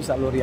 Ini